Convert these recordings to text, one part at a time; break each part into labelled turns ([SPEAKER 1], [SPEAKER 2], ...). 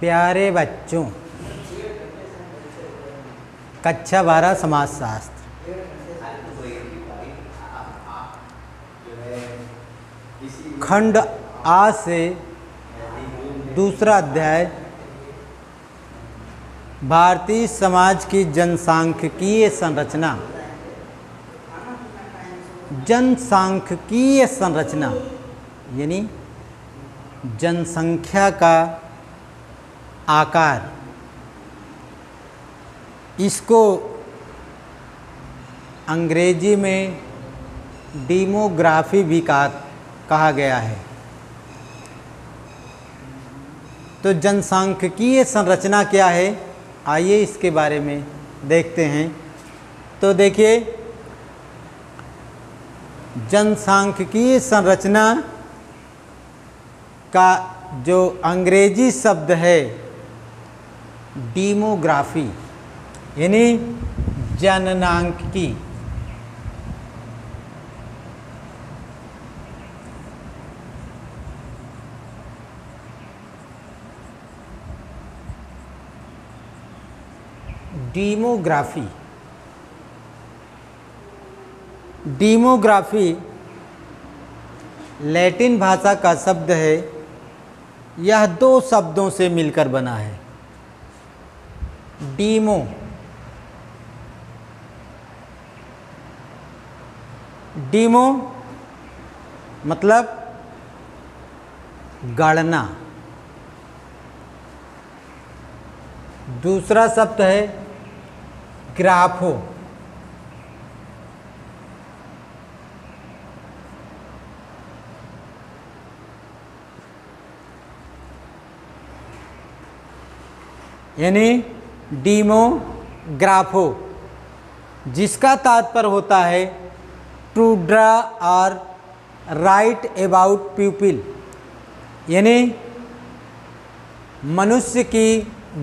[SPEAKER 1] प्यारे बच्चों, कक्षा बारह समाजशास्त्र। खंड आ से दूसरा अध्याय, भारतीय समाज की जनसांख्यिकीय संरचना। जनसांख्यिकीय संरचना, यानी जनसंख्या का आकार। इसको अंग्रेज़ी में डीमोग्राफी भी कहा कहा गया है। तो जनसांख्यिकीय संरचना क्या है? आइए इसके बारे में देखते हैं। तो देखिए, जनसांख्यिकीय संरचना का जो अंग्रेज़ी शब्द है डीमोग्राफी, यानी जननांकिकी डीमोग्राफी। डीमोग्राफी लैटिन भाषा का शब्द है, यह दो शब्दों से मिलकर बना है। डीमो डीमो मतलब गणना। दूसरा शब्द है ग्राफो। यानी डीमोग्राफो, जिसका तात्पर्य होता है टू ड्रा और राइट अबाउट पीपल यानी मनुष्य की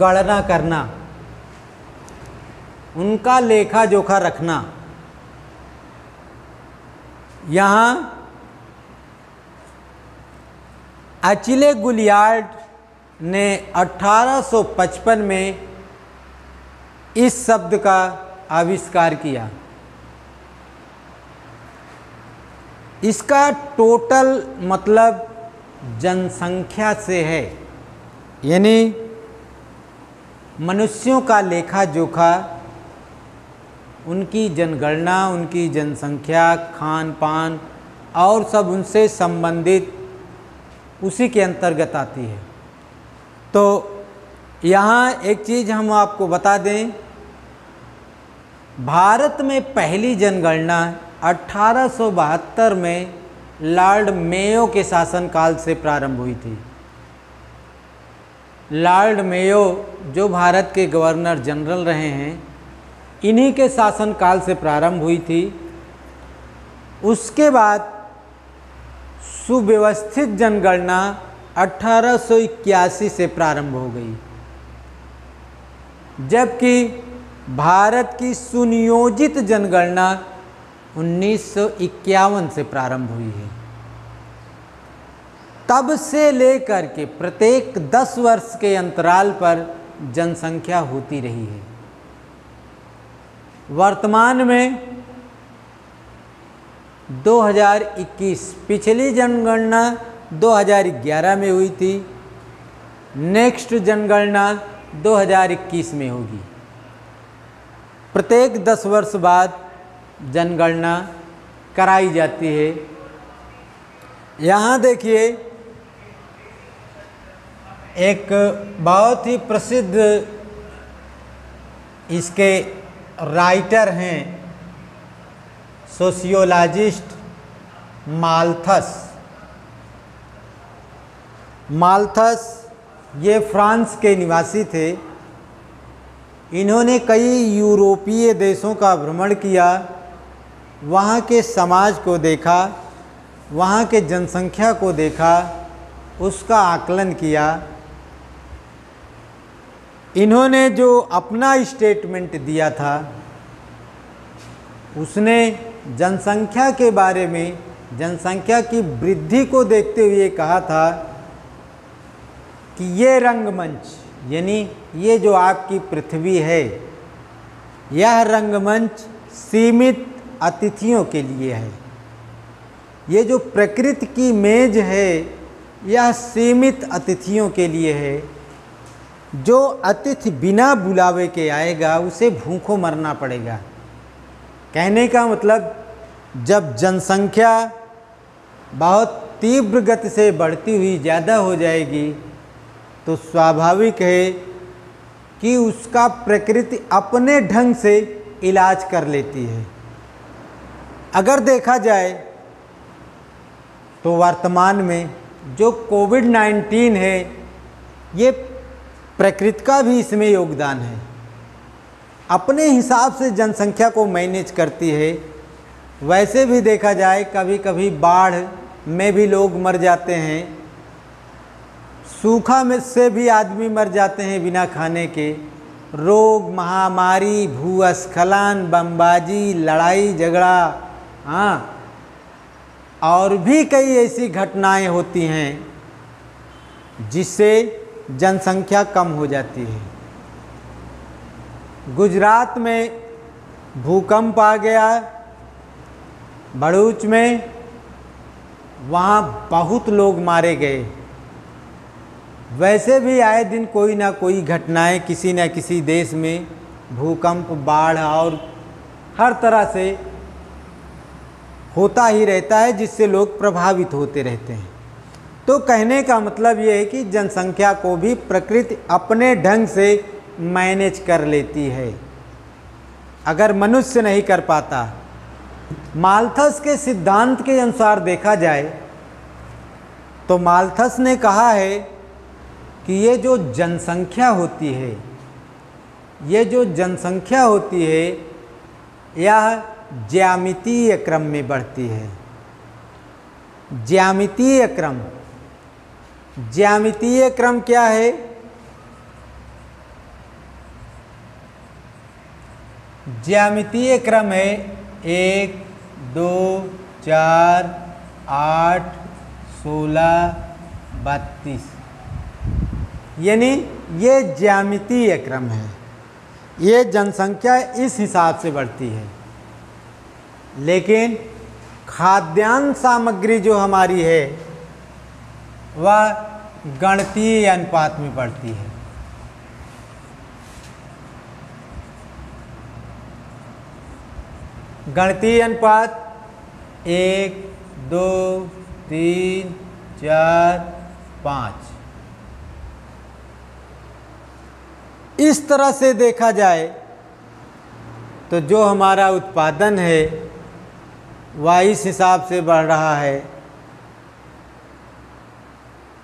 [SPEAKER 1] गणना करना, उनका लेखा जोखा रखना। यहाँ अचिले गुलियार्ड ने 1855 में इस शब्द का आविष्कार किया। इसका टोटल मतलब जनसंख्या से है। यानी मनुष्यों का लेखा जोखा उनकी जनगणना, उनकी जनसंख्या खान पान और सब उनसे संबंधित उसी के अंतर्गत आती है। तो यहाँ एक चीज़ हम आपको बता दें। भारत में पहली जनगणना 1872 में लॉर्ड मेयो के शासनकाल से प्रारंभ हुई थी। लॉर्ड मेयो, जो भारत के गवर्नर जनरल रहे हैं, इन्हीं के शासनकाल से प्रारंभ हुई थी। उसके बाद सुव्यवस्थित जनगणना 1881 से प्रारंभ हो गई। जबकि भारत की सुनियोजित जनगणना 1951 से प्रारंभ हुई है। तब से लेकर के प्रत्येक 10 वर्ष के अंतराल पर जनसंख्या होती रही है। वर्तमान में 2021 पिछली जनगणना 2011 में हुई थी। नेक्स्ट जनगणना 2021 में होगी। प्रत्येक 10 वर्ष बाद जनगणना कराई जाती है। यहाँ देखिए, एक बहुत ही प्रसिद्ध इसके राइटर हैं, सोशियोलॉजिस्ट माल्थस। माल्थस ये फ्रांस के निवासी थे। इन्होंने कई यूरोपीय देशों का भ्रमण किया, वहाँ के समाज को देखा, वहाँ के जनसंख्या को देखा, उसका आकलन किया। इन्होंने जो अपना स्टेटमेंट दिया था, उसने जनसंख्या के बारे में, जनसंख्या की वृद्धि को देखते हुए कहा था कि ये रंगमंच, यानी ये जो आपकी पृथ्वी है, यह रंगमंच सीमित अतिथियों के लिए है। ये जो प्रकृति की मेज है, यह सीमित अतिथियों के लिए है। जो अतिथि बिना बुलावे के आएगा, उसे भूखों मरना पड़ेगा। कहने का मतलब जब जनसंख्या बहुत तीव्र गति से बढ़ती हुई ज़्यादा हो जाएगी तो स्वाभाविक है कि उसका प्रकृति अपने ढंग से इलाज कर लेती है। अगर देखा जाए तो वर्तमान में जो कोविड 19 है, ये प्रकृति का भी इसमें योगदान है। अपने हिसाब से जनसंख्या को मैनेज करती है। वैसे भी देखा जाए कभी कभी बाढ़ में भी लोग मर जाते हैं। सूखा में से भी आदमी मर जाते हैं बिना खाने के। रोग, महामारी, भूस्खलन, बमबाजी, लड़ाई, झगड़ा हाँ और भी कई ऐसी घटनाएँ होती हैं जिससे जनसंख्या कम हो जाती है। गुजरात में भूकंप आ गया, भरूच में, वहाँ बहुत लोग मारे गए। वैसे भी आए दिन कोई ना कोई घटनाएँ किसी न किसी देश में, भूकंप, बाढ़ और हर तरह से होता ही रहता है, जिससे लोग प्रभावित होते रहते हैं। तो कहने का मतलब ये है कि जनसंख्या को भी प्रकृति अपने ढंग से मैनेज कर लेती है। अगर मनुष्य नहीं कर पाता, मालथस के सिद्धांत के अनुसार देखा जाए तो मालथस ने कहा है कि ये जो जनसंख्या होती है, ये जो जनसंख्या होती है, यह ज्यामितीय क्रम में बढ़ती है। ज्यामितीय क्रम। ज्यामितीय क्रम क्या है? ज्यामितीय क्रम है एक, दो, चार, आठ, सोलह, बत्तीस। यानी ये ज्यामितीय क्रम है। ये जनसंख्या इस हिसाब से बढ़ती है। लेकिन खाद्यान्न सामग्री जो हमारी है, वह गणतीय अनुपात में बढ़ती है। गणतीय अनुपात एक, दो, तीन, चार, पाँच। इस तरह से देखा जाए तो जो हमारा उत्पादन है, वह इस हिसाब से बढ़ रहा है।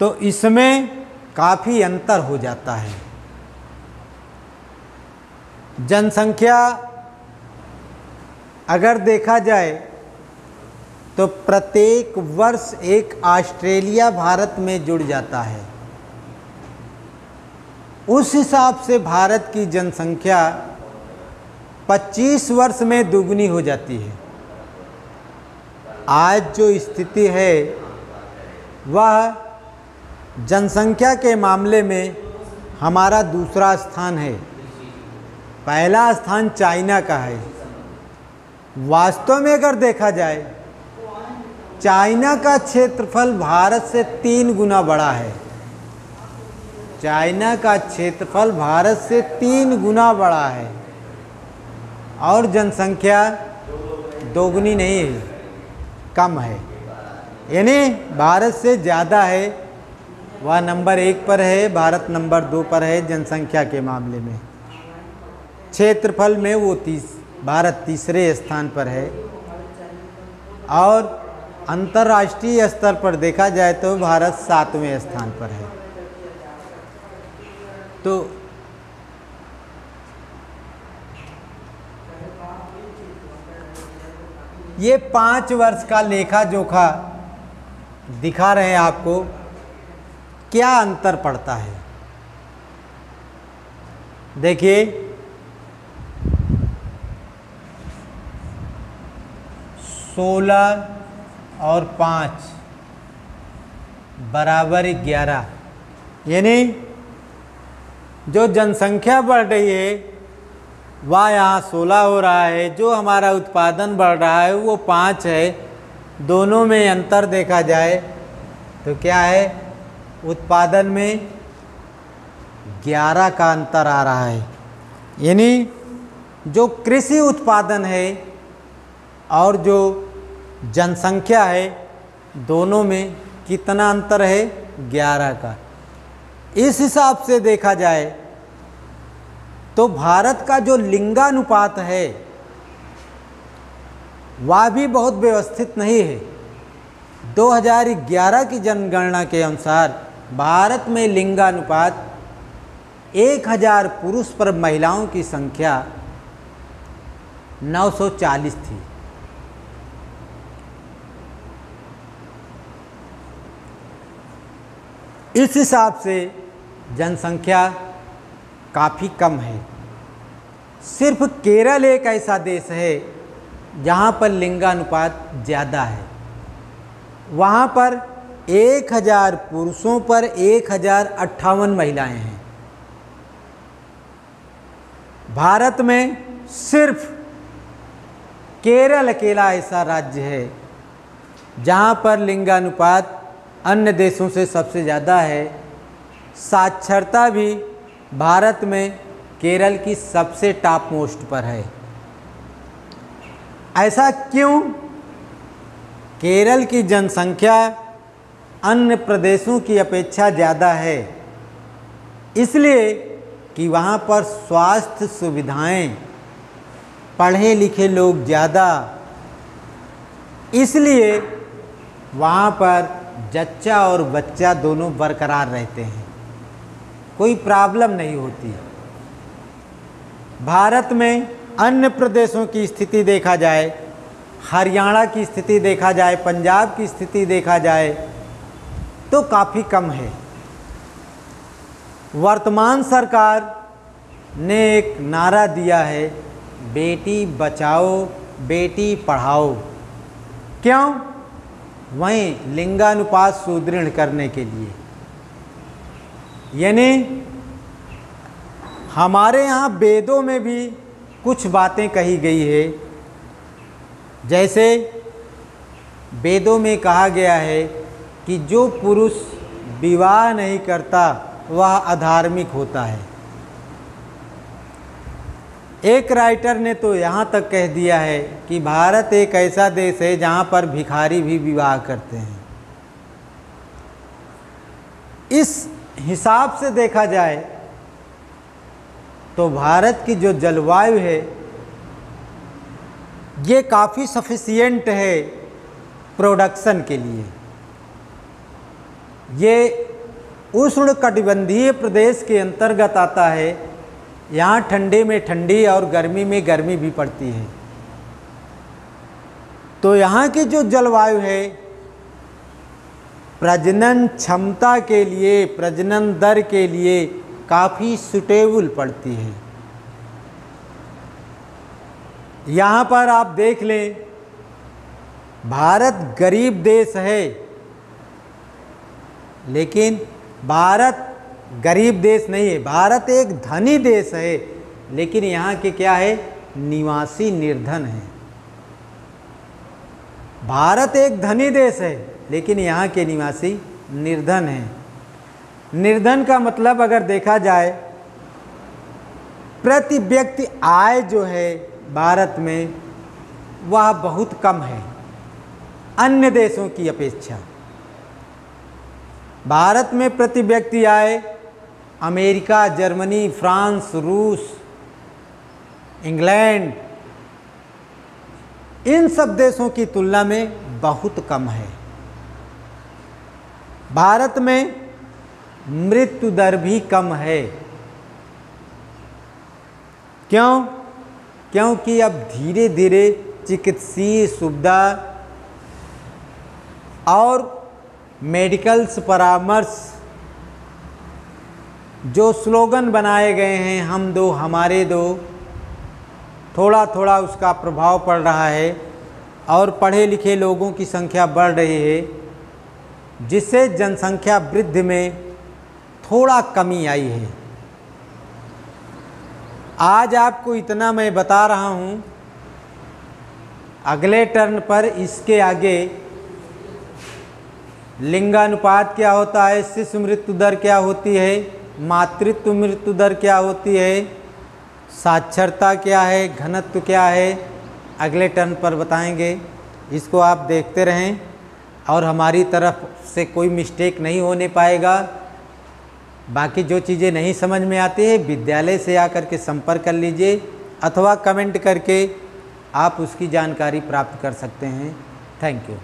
[SPEAKER 1] तो इसमें काफ़ी अंतर हो जाता है। जनसंख्या अगर देखा जाए तो प्रत्येक वर्ष एक ऑस्ट्रेलिया भारत में जुड़ जाता है। उस हिसाब से भारत की जनसंख्या 25 वर्ष में दुगनी हो जाती है। आज जो स्थिति है, वह जनसंख्या के मामले में हमारा दूसरा स्थान है। पहला स्थान चाइना का है। वास्तव में अगर देखा जाए, चाइना का क्षेत्रफल भारत से तीन गुना बड़ा है। चाइना का क्षेत्रफल भारत से तीन गुना बड़ा है। और जनसंख्या दोगुनी नहीं है कम है। यानी भारत से ज़्यादा है, वह नंबर एक पर है, भारत नंबर दो पर है जनसंख्या के मामले में। क्षेत्रफल में वो तीस, भारत तीसरे स्थान पर है। और अंतर्राष्ट्रीय स्तर पर देखा जाए तो भारत सातवें स्थान पर है। तो ये पाँच वर्ष का लेखा जोखा दिखा रहे हैं आपको, क्या अंतर पड़ता है? देखिए, सोलह और पाँच बराबर ग्यारह, यानी जो जनसंख्या बढ़ रही है, वह यहाँ सोलह हो रहा है, जो हमारा उत्पादन बढ़ रहा है, वो पाँच है। दोनों में अंतर देखा जाए तो क्या है? उत्पादन में ग्यारह का अंतर आ रहा है। यानी जो कृषि उत्पादन है और जो जनसंख्या है, दोनों में कितना अंतर है? ग्यारह का। इस हिसाब से देखा जाए तो भारत का जो लिंगानुपात है, वह भी बहुत व्यवस्थित नहीं है। 2011 की जनगणना के अनुसार, भारत में लिंगानुपात 1000 पुरुष पर महिलाओं की संख्या 940 थी। इस हिसाब से जनसंख्या काफ़ी कम है। सिर्फ़ केरल एक ऐसा देश है जहाँ पर लिंगानुपात ज़्यादा है। वहाँ पर एक हज़ार पुरुषों पर एक हज़ार अट्ठावन महिलाएँ हैं। भारत में सिर्फ़ केरल अकेला ऐसा राज्य है जहाँ पर लिंगानुपात अन्य देशों से सबसे ज़्यादा है। साक्षरता भी भारत में केरल की सबसे टॉप मोस्ट पर है। ऐसा क्यों? केरल की जनसंख्या अन्य प्रदेशों की अपेक्षा ज़्यादा है। इसलिए कि वहाँ पर स्वास्थ्य सुविधाएँ पढ़े लिखे लोग ज़्यादा। इसलिए वहाँ पर जच्चा और बच्चा दोनों बरकरार रहते हैं। कोई प्रॉब्लम नहीं होती। भारत में अन्य प्रदेशों की स्थिति देखा जाए, हरियाणा की स्थिति देखा जाए, पंजाब की स्थिति देखा जाए तो काफ़ी कम है। वर्तमान सरकार ने एक नारा दिया है, बेटी बचाओ, बेटी पढ़ाओ। क्यों? वहीं लिंगानुपात सुदृढ़ करने के लिए। यानी, हमारे यहाँ वेदों में भी कुछ बातें कही गई है। जैसे, वेदों में कहा गया है कि जो पुरुष विवाह नहीं करता, वह अधार्मिक होता है। एक राइटर ने तो यहाँ तक कह दिया है कि भारत एक ऐसा देश है जहाँ पर भिखारी भी विवाह करते हैं। इस हिसाब से देखा जाए तो भारत की जो जलवायु है, ये काफ़ी सफिशियंट है प्रोडक्शन के लिए। ये उष्ण कटिबंधीय प्रदेश के अंतर्गत आता है यहाँ ठंडे में ठंडी और गर्मी में गर्मी भी पड़ती है। तो यहाँ की जो जलवायु है, प्रजनन क्षमता के लिए, प्रजनन दर के लिए काफ़ी सुटेबल पड़ती है। यहाँ पर आप देख लें, भारत गरीब देश है, लेकिन भारत गरीब देश नहीं है, भारत एक धनी देश है, लेकिन यहाँ के क्या है? निवासी निर्धन है। भारत एक धनी देश है, लेकिन यहाँ के निवासी निर्धन हैं। निर्धन का मतलब अगर देखा जाए, प्रति व्यक्ति आय जो है भारत में, वह बहुत कम है, अन्य देशों की अपेक्षा। भारत में प्रति व्यक्ति आय अमेरिका, जर्मनी, फ्रांस, रूस, इंग्लैंड, इन सब देशों की तुलना में बहुत कम है। भारत में मृत्यु दर भी कम है। क्यों? क्योंकि अब धीरे धीरे चिकित्सीय सुविधा और मेडिकल्स परामर्श जो स्लोगन बनाए गए हैं, हम दो, हमारे दो थोड़ा थोड़ा उसका प्रभाव पड़ रहा है और पढ़े लिखे लोगों की संख्या बढ़ रही है, जिससे जनसंख्या वृद्धि में थोड़ा कमी आई है। आज आपको इतना मैं बता रहा हूँ, अगले टर्न पर इसके आगे लिंगानुपात क्या होता है, शिशु मृत्यु दर क्या होती है मातृत्व मृत्यु दर क्या होती है? साक्षरता क्या है? घनत्व क्या है? अगले टर्न पर बताएँगे। इसको आप देखते रहें और हमारी तरफ़ से कोई मिस्टेक नहीं होने पाएगा। बाकी जो चीज़ें नहीं समझ में आती है, विद्यालय से आकर के संपर्क कर लीजिए अथवा कमेंट करके आप उसकी जानकारी प्राप्त कर सकते हैं। Thank you